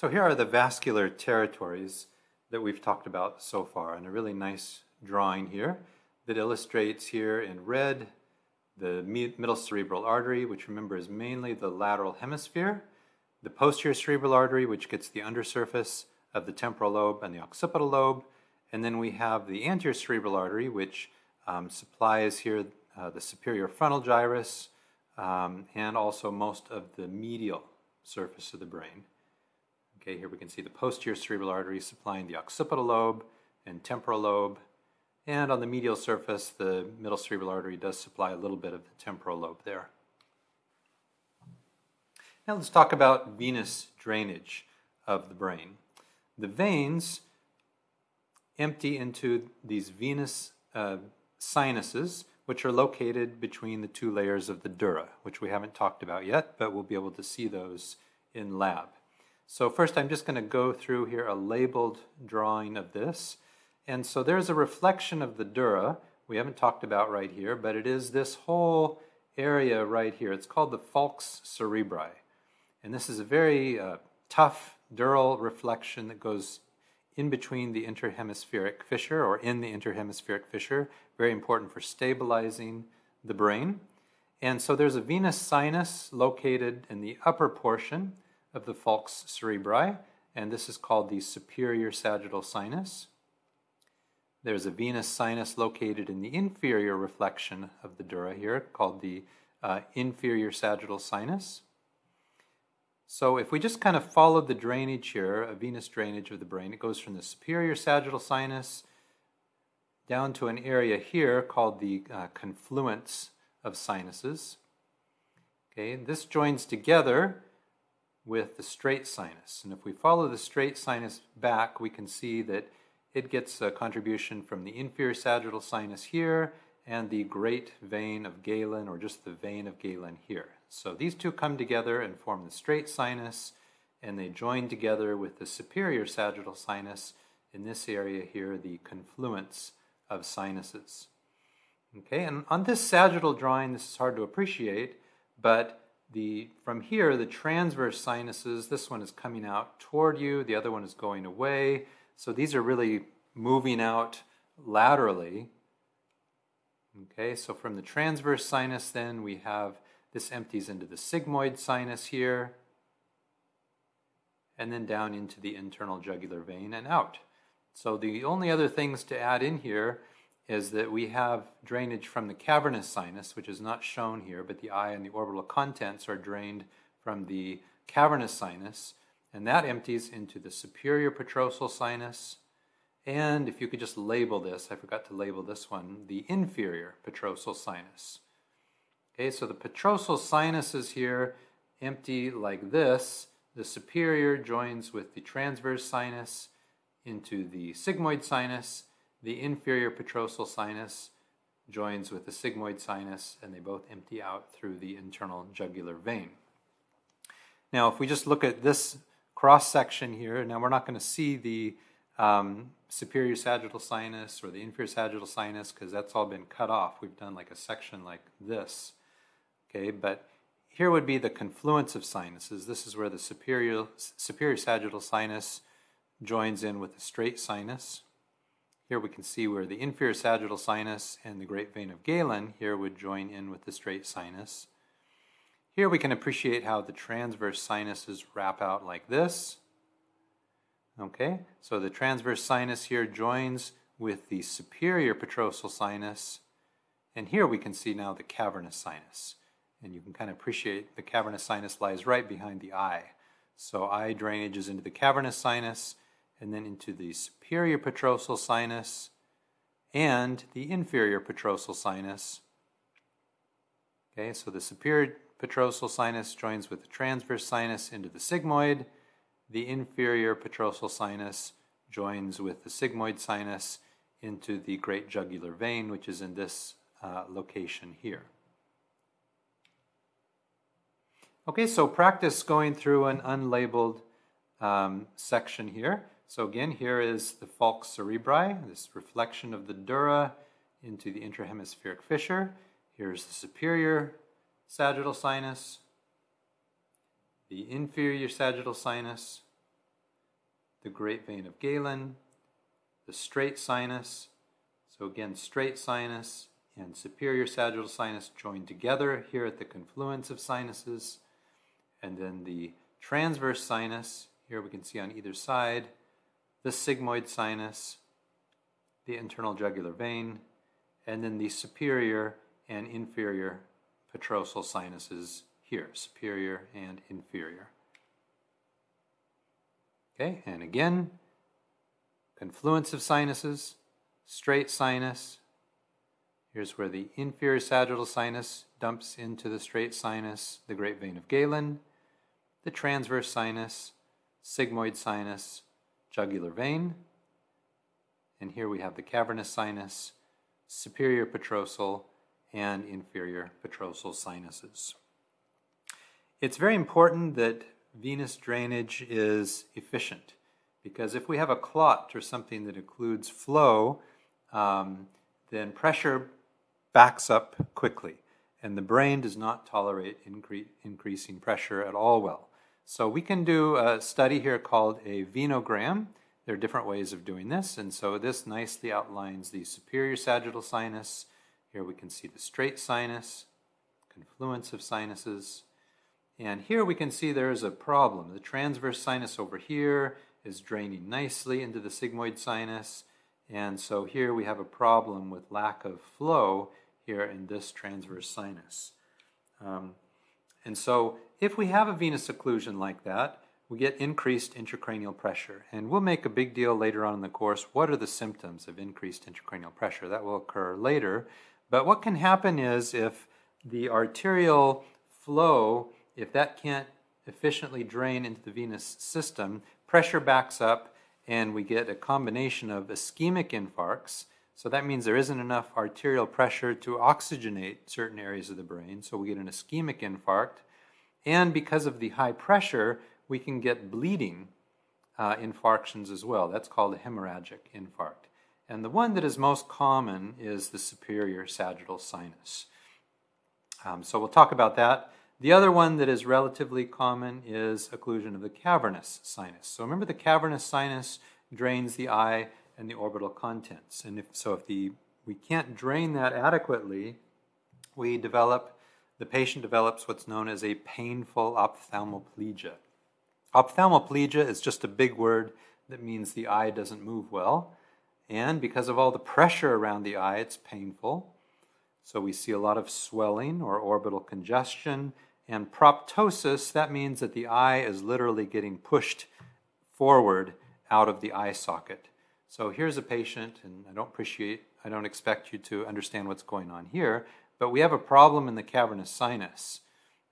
So here are the vascular territories that we've talked about so far, and a really nice drawing here that illustrates here in red the middle cerebral artery, which remember is mainly the lateral hemisphere, the posterior cerebral artery, which gets the undersurface of the temporal lobe and the occipital lobe, and then we have the anterior cerebral artery, which um, supplies here uh, the superior frontal gyrus um, and also most of the medial surface of the brain. Okay, here we can see the posterior cerebral artery supplying the occipital lobe and temporal lobe, and on the medial surface, the middle cerebral artery does supply a little bit of the temporal lobe there. Now let's talk about venous drainage of the brain. The veins empty into these venous uh, sinuses, which are located between the two layers of the dura, which we haven't talked about yet, but we'll be able to see those in lab. So first I'm just going to go through here a labeled drawing of this. And so there's a reflection of the dura we haven't talked about right here, but it is this whole area right here. It's called the falx cerebri. And this is a very uh, tough dural reflection that goes in between the interhemispheric fissure or in the interhemispheric fissure, very important for stabilizing the brain. And so there's a venous sinus located in the upper portion of the falx cerebri, and this is called the superior sagittal sinus. There's a venous sinus located in the inferior reflection of the dura here, called the uh, inferior sagittal sinus. So if we just kind of follow the drainage here, a venous drainage of the brain, it goes from the superior sagittal sinus down to an area here called the uh, confluence of sinuses. Okay, this joins together with the straight sinus. And if we follow the straight sinus back, we can see that it gets a contribution from the inferior sagittal sinus here and the great vein of Galen, or just the vein of Galen here. So these two come together and form the straight sinus, and they join together with the superior sagittal sinus in this area here, the confluence of sinuses. Okay, and on this sagittal drawing, this is hard to appreciate, but the from here, the transverse sinuses, this one is coming out toward you, the other one is going away. So these are really moving out laterally. Okay, so from the transverse sinus, then we have this empties into the sigmoid sinus here, and then down into the internal jugular vein and out. So the only other things to add in here is that we have drainage from the cavernous sinus, which is not shown here, but the eye and the orbital contents are drained from the cavernous sinus, and that empties into the superior petrosal sinus, and if you could just label this, I forgot to label this one, the inferior petrosal sinus. Okay, so the petrosal sinuses here empty like this. The superior joins with the transverse sinus into the sigmoid sinus, the inferior petrosal sinus joins with the sigmoid sinus, and they both empty out through the internal jugular vein. Now, if we just look at this cross section here, now we're not going to see the um, superior sagittal sinus or the inferior sagittal sinus because that's all been cut off. We've done like a section like this. Okay, but here would be the confluence of sinuses. This is where the superior, superior sagittal sinus joins in with the straight sinus. Here we can see where the inferior sagittal sinus and the great vein of Galen here would join in with the straight sinus. Here we can appreciate how the transverse sinuses wrap out like this. Okay, so the transverse sinus here joins with the superior petrosal sinus, and here we can see now the cavernous sinus. And you can kind of appreciate the cavernous sinus lies right behind the eye. So eye drainage is into the cavernous sinus, and then into the superior petrosal sinus and the inferior petrosal sinus. Okay, so the superior petrosal sinus joins with the transverse sinus into the sigmoid. The inferior petrosal sinus joins with the sigmoid sinus into the great jugular vein, which is in this uh, location here. Okay, so practice going through an unlabeled um, section here. So again, here is the falx cerebri, this reflection of the dura into the intrahemispheric fissure. Here's the superior sagittal sinus, the inferior sagittal sinus, the great vein of Galen, the straight sinus. So again, straight sinus and superior sagittal sinus joined together here at the confluence of sinuses. And then the transverse sinus, here we can see on either side, the sigmoid sinus, the internal jugular vein, and then the superior and inferior petrosal sinuses here, superior and inferior. Okay, and again, confluence of sinuses, straight sinus. Here's where the inferior sagittal sinus dumps into the straight sinus, the great vein of Galen, the transverse sinus, sigmoid sinus, jugular vein. And here we have the cavernous sinus, superior petrosal, and inferior petrosal sinuses. It's very important that venous drainage is efficient because if we have a clot or something that includes flow, um, then pressure backs up quickly, and the brain does not tolerate incre- increasing pressure at all well. So we can do a study here called a venogram. There are different ways of doing this, and so this nicely outlines the superior sagittal sinus. Here we can see the straight sinus, confluence of sinuses, and here we can see there is a problem. The transverse sinus over here is draining nicely into the sigmoid sinus, and so here we have a problem with lack of flow here in this transverse sinus. Um, and so if we have a venous occlusion like that, we get increased intracranial pressure. And we'll make a big deal later on in the course. What are the symptoms of increased intracranial pressure? That will occur later. But what can happen is if the arterial flow, if that can't efficiently drain into the venous system, pressure backs up and we get a combination of ischemic infarcts. So that means there isn't enough arterial pressure to oxygenate certain areas of the brain. So we get an ischemic infarct. And because of the high pressure, we can get bleeding uh, infarctions as well. That's called a hemorrhagic infarct. And the one that is most common is the superior sagittal sinus. Um, so we'll talk about that. The other one that is relatively common is occlusion of the cavernous sinus. So remember, the cavernous sinus drains the eye and the orbital contents. And if, so, if the, we can't drain that adequately, we develop the patient develops what's known as a painful ophthalmoplegia. Ophthalmoplegia is just a big word that means the eye doesn't move well. And because of all the pressure around the eye, it's painful. So we see a lot of swelling or orbital congestion. And proptosis, that means that the eye is literally getting pushed forward out of the eye socket. So here's a patient, and I don't appreciate, I don't expect you to understand what's going on here, but we have a problem in the cavernous sinus.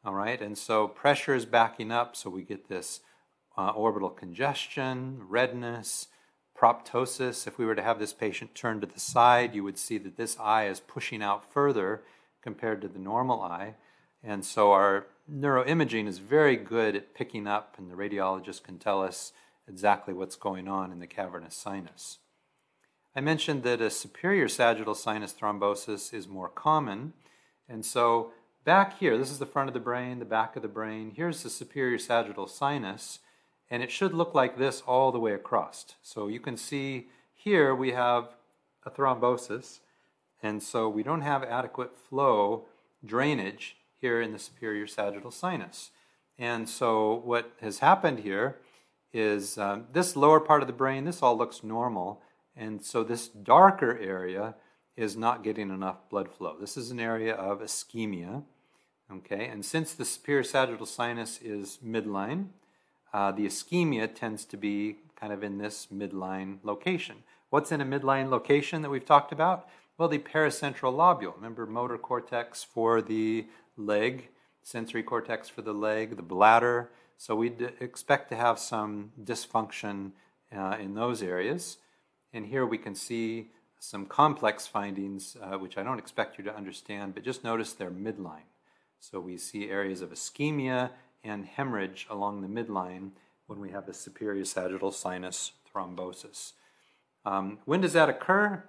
All right, and so pressure is backing up, so we get this uh, orbital congestion, redness, proptosis. If we were to have this patient turn to the side, you would see that this eye is pushing out further compared to the normal eye. And so our neuroimaging is very good at picking up, and the radiologist can tell us exactly what's going on in the cavernous sinus. I mentioned that a superior sagittal sinus thrombosis is more common. And so back here, this is the front of the brain, the back of the brain. Here's the superior sagittal sinus, and it should look like this all the way across. So you can see here we have a thrombosis, and so we don't have adequate flow drainage here in the superior sagittal sinus. And so what has happened here is um, this lower part of the brain, this all looks normal, and so this darker area is not getting enough blood flow. This is an area of ischemia. Okay, and since the superior sagittal sinus is midline, uh, the ischemia tends to be kind of in this midline location. What's in a midline location that we've talked about? Well, the paracentral lobule. Remember, motor cortex for the leg, sensory cortex for the leg, the bladder. So we'd expect to have some dysfunction uh, in those areas. And here we can see some complex findings, uh, which I don't expect you to understand, but just notice they're midline. So we see areas of ischemia and hemorrhage along the midline when we have a superior sagittal sinus thrombosis. Um, when does that occur?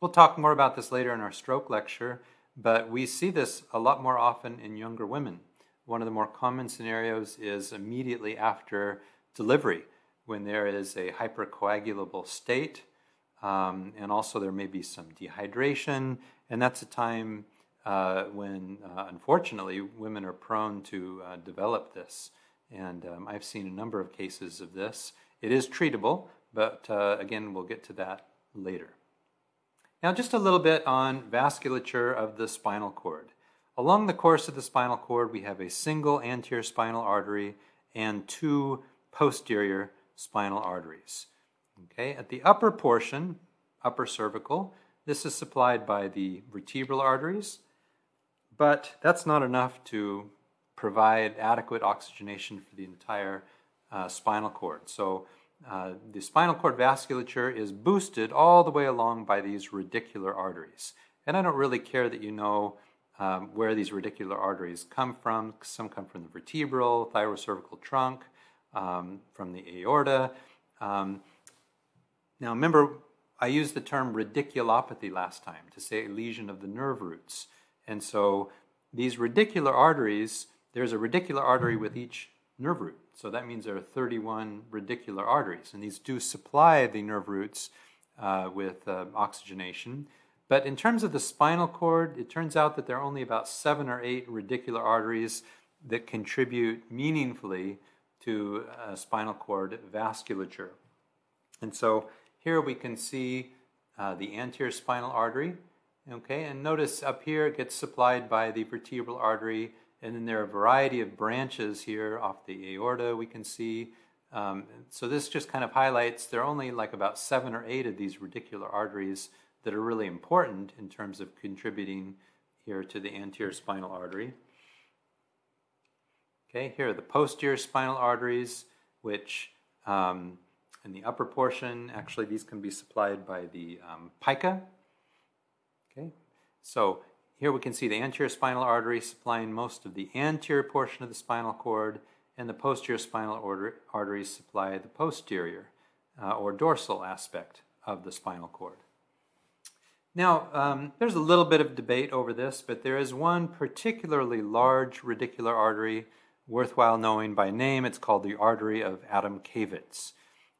We'll talk more about this later in our stroke lecture, but we see this a lot more often in younger women. One of the more common scenarios is immediately after delivery when there is a hypercoagulable state, um, and also there may be some dehydration, and that's a time uh, when, uh, unfortunately, women are prone to uh, develop this. And um, I've seen a number of cases of this. It is treatable, but uh, again, we'll get to that later. Now, just a little bit on vasculature of the spinal cord. Along the course of the spinal cord, we have a single anterior spinal artery and two posterior spinal arteries. Okay, at the upper portion, upper cervical, this is supplied by the vertebral arteries, but that's not enough to provide adequate oxygenation for the entire uh, spinal cord. So uh, the spinal cord vasculature is boosted all the way along by these radicular arteries. And I don't really care that you know um, where these radicular arteries come from. Some come from the vertebral, thyrocervical trunk, um, from the aorta. Um, now, remember, I used the term radiculopathy last time to say a lesion of the nerve roots. And so these radicular arteries, there's a radicular artery with each nerve root. So that means there are 31 radicular arteries, and these do supply the nerve roots uh, with uh, oxygenation. But in terms of the spinal cord, it turns out that there are only about seven or eight radicular arteries that contribute meaningfully to uh, spinal cord vasculature. And so here we can see uh, the anterior spinal artery. Okay, and notice up here it gets supplied by the vertebral artery, and then there are a variety of branches here off the aorta we can see. Um, so this just kind of highlights there are only like about seven or eight of these radicular arteries that are really important in terms of contributing here to the anterior spinal artery. Okay, here are the posterior spinal arteries, which um, in the upper portion, actually these can be supplied by the um, pica. Okay, so here we can see the anterior spinal artery supplying most of the anterior portion of the spinal cord, and the posterior spinal arteries supply the posterior uh, or dorsal aspect of the spinal cord. Now, um, there's a little bit of debate over this, but there is one particularly large radicular artery worthwhile knowing by name. It's called the artery of Adamkiewicz.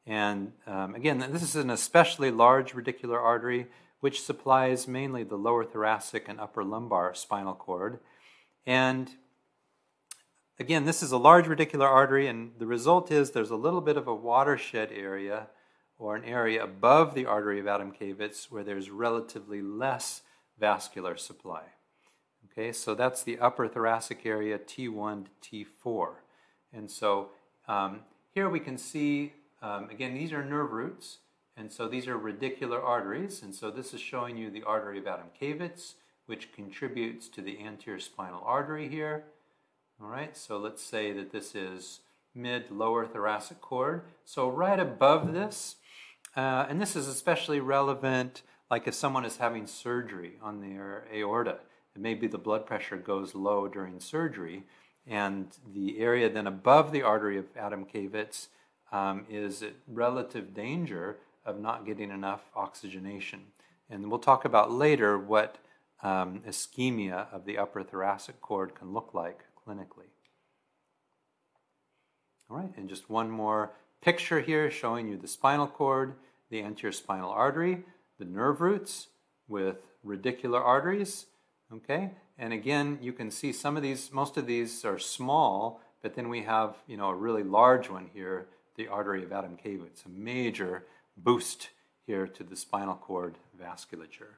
And um, again, this is an especially large radicular artery which supplies mainly the lower thoracic and upper lumbar spinal cord. And again, this is a large radicular artery, and the result is there's a little bit of a watershed area or an area above the artery of Adamkiewicz where there's relatively less vascular supply. Okay, so that's the upper thoracic area, T1 to T4. And so um, here we can see, um, again, these are nerve roots, and so these are radicular arteries, and so this is showing you the artery of Adamkiewicz, which contributes to the anterior spinal artery here. All right, so let's say that this is mid-lower thoracic cord. So right above this, uh, and this is especially relevant like if someone is having surgery on their aorta. Maybe the blood pressure goes low during surgery, and the area then above the artery of Adamkiewicz um, is at relative danger of not getting enough oxygenation. And we'll talk about later what um, ischemia of the upper thoracic cord can look like clinically. All right, and just one more picture here showing you the spinal cord, the anterior spinal artery, the nerve roots with radicular arteries, okay? And again, you can see some of these, most of these are small, but then we have, you know, a really large one here, the artery of Adamkiewicz, a major boost here to the spinal cord vasculature.